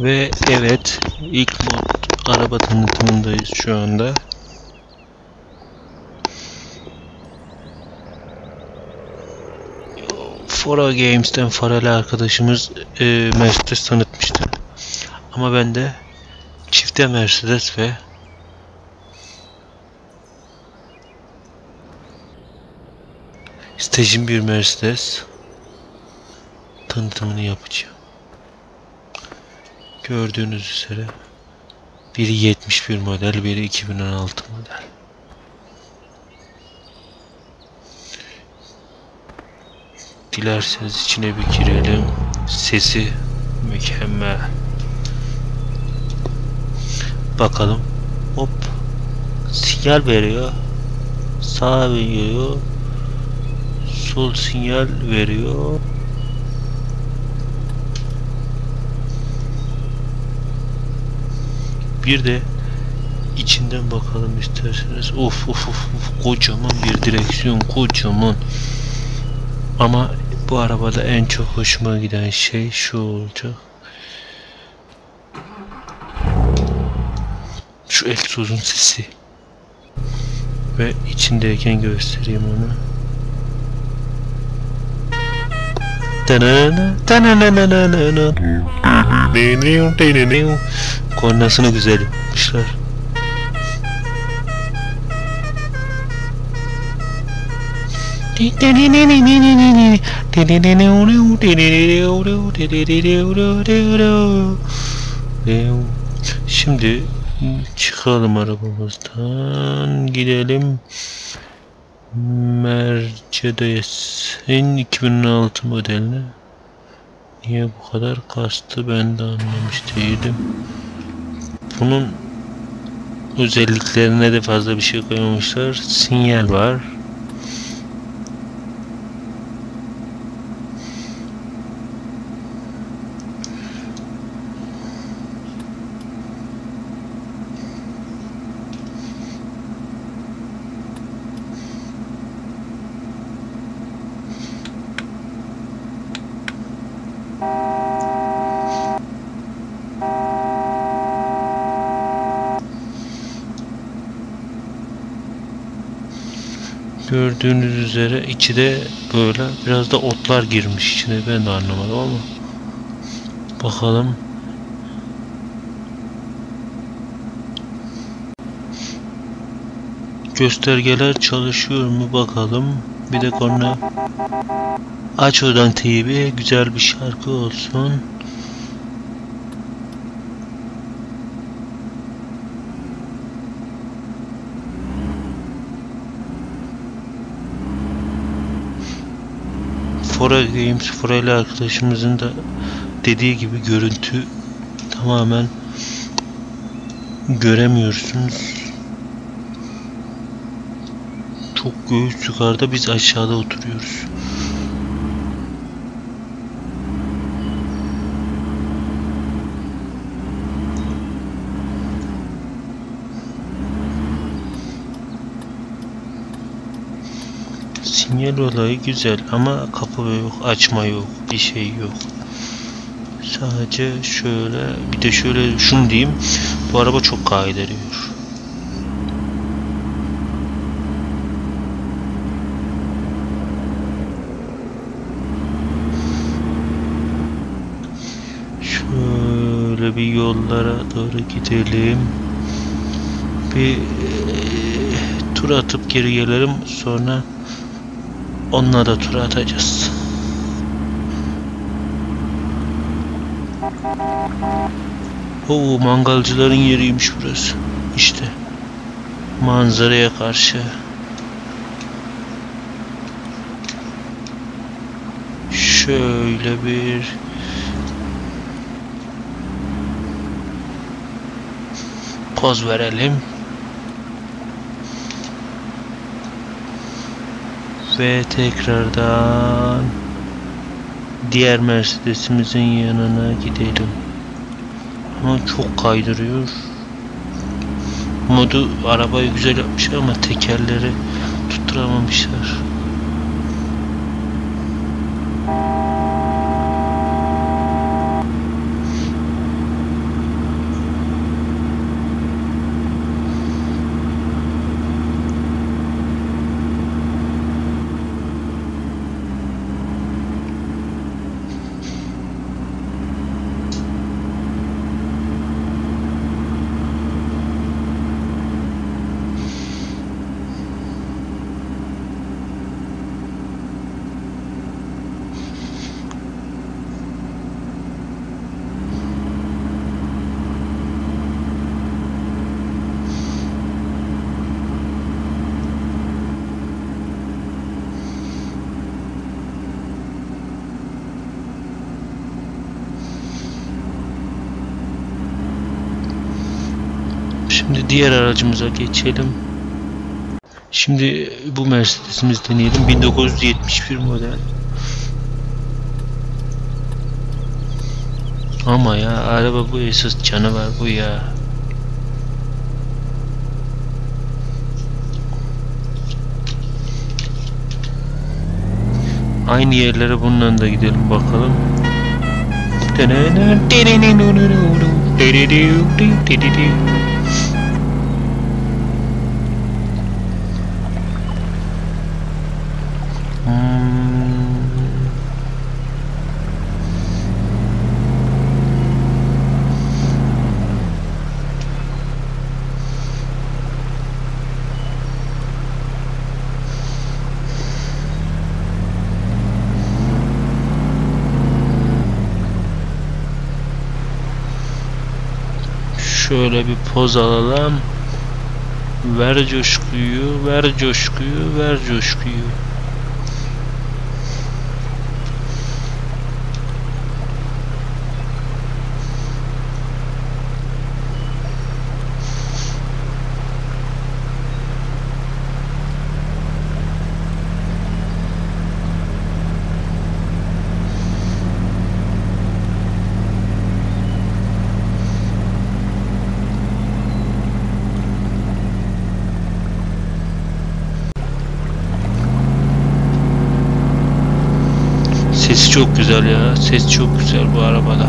Ve evet ilk mod araba tanıtımındayız şu anda. Fora Games'ten Farali arkadaşımız e, Mercedes tanıtmıştı. Ama ben de çifte Mercedes ve stajın bir Mercedes tanıtımını yapacağım. Gördüğünüz üzere biri 71 model, biri 2016 model. Dilerseniz içine bir girelim. Sesi mükemmel. Bakalım. Hop. Sinyal veriyor. Sağa veriyor. Sol sinyal veriyor. Bir de içinden bakalım isterseniz. Of of of, of kocaman bir direksiyon kocaman. Ama bu arabada en çok hoşuma giden şey şu olacak. Şu egzozun sesi. Ve içindeyken göstereyim onu. Kornasını güzel yapmışlar. Şimdi çıkalım arabamızdan. Gidelim Mercedes'in 2016 modeline Niye bu kadar kastı ben de anlamış değilim. Bunun özelliklerine de fazla bir şey koymamışlar. Sinyal var Gördüğünüz üzere içi de böyle biraz da otlar girmiş. İçine ben de anlamadım ama bakalım. Göstergeler çalışıyor mu bakalım. Bir de korna aç oradan TV güzel bir şarkı olsun Fora Games Forayla arkadaşımızın da dediği gibi görüntü tamamen göremiyorsunuz. Çok göğüs yukarıda biz aşağıda oturuyoruz. Sinyal olayı güzel ama kapı yok, açma yok, bir şey yok. Sadece şöyle, bir de şöyle şunu diyeyim. Bu araba çok kaydırıyor. Şöyle bir yollara doğru gidelim. Bir e, tur atıp geri gelelim sonra Onunla da tur atacağız. Oo mangalcıların yeriymiş burası. İşte manzaraya karşı. Şöyle bir poz verelim. Ve tekrardan diğer Mercedes'imizin yanına gidelim. Ama çok kaydırıyor. Modu arabayı güzel yapmışlar ama tekerleri tutturamamışlar. Şimdi diğer aracımıza geçelim. Şimdi bu Mercedes'imizi deneyelim. 1971 model. Ama ya araba bu esas canavar bu ya. Aynı yerlere bununla da gidelim bakalım. Şöyle bir poz alalım. Ver coşkuyu, ver coşkuyu, ver coşkuyu. Sesi çok güzel ya. Ses çok güzel bu arabada.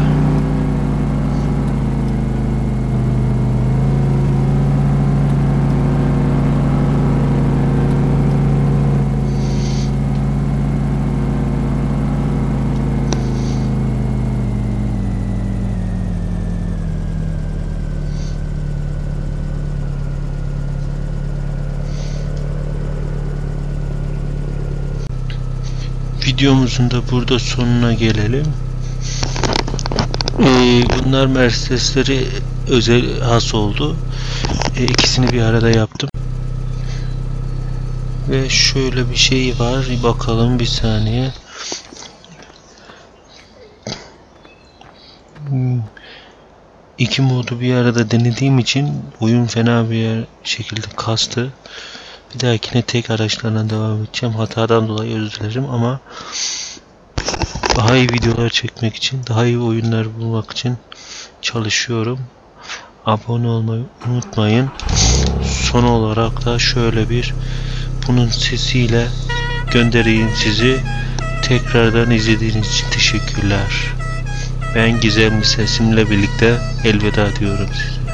Videomuzun da burada sonuna gelelim. Ee, bunlar Mercedesleri özel has oldu. Ee, ikisini bir arada yaptım. Ve şöyle bir şey var. Bakalım bir saniye. Hmm. İki modu bir arada denediğim için oyun fena bir şekilde kastı. Bir dahakine tek araçlarla devam edeceğim. Hatadan dolayı özür dilerim ama daha iyi videolar çekmek için, daha iyi oyunlar bulmak için çalışıyorum. Abone olmayı unutmayın. Son olarak da şöyle bir bunun sesiyle göndereyim sizi. Tekrardan izlediğiniz için teşekkürler. Ben gizemli sesimle birlikte elveda diyorum size.